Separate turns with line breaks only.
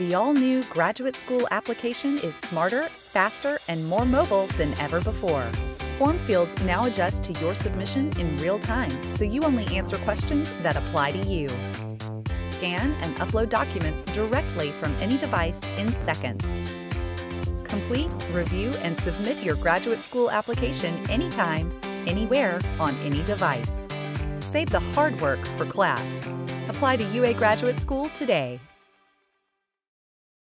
The all new graduate school application is smarter, faster, and more mobile than ever before. Form fields now adjust to your submission in real time, so you only answer questions that apply to you. Scan and upload documents directly from any device in seconds. Complete, review, and submit your graduate school application anytime, anywhere, on any device. Save the hard work for class. Apply to UA Graduate School today.